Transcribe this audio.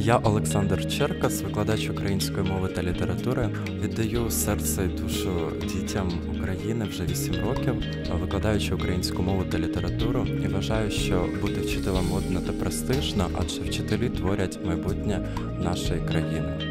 Я Олександр Черкас, викладач української мови та літератури. Віддаю серце і душу дітям України вже 8 років, викладаючи українську мову та літературу. І вважаю, що бути вчителем модно та престижно, адже вчителі творять майбутнє нашої країни.